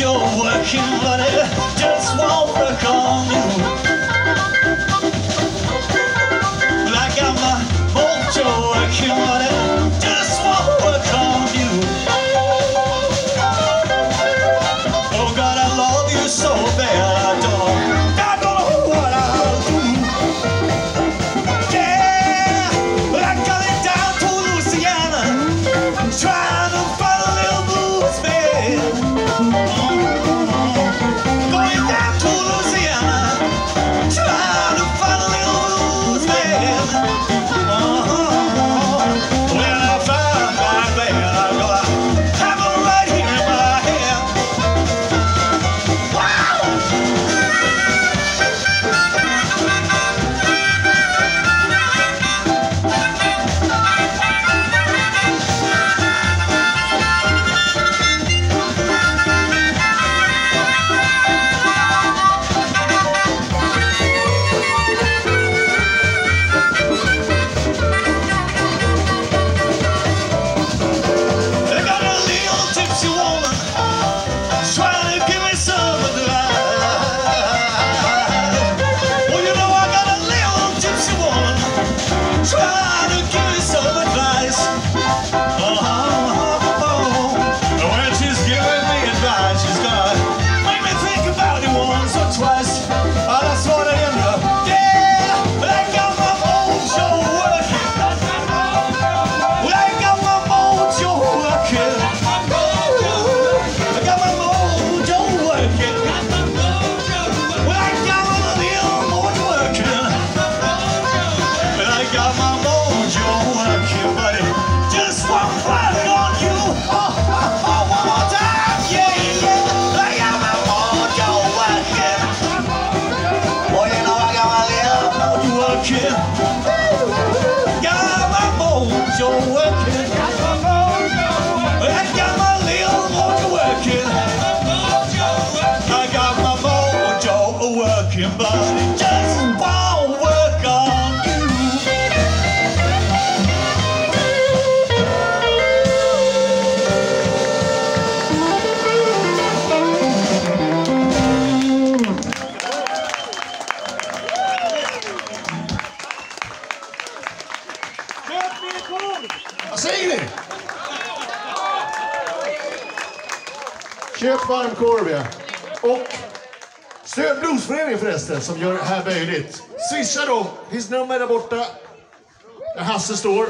your working money just won't work working body. Köp mer kor! Vad säger ni? Köp varmkorv, ja. Och stöd Bluesföreningen förresten, som gör det här möjligt. Swisha då. His nummer är där borta, där Hasse står.